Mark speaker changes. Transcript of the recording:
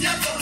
Speaker 1: Yeah,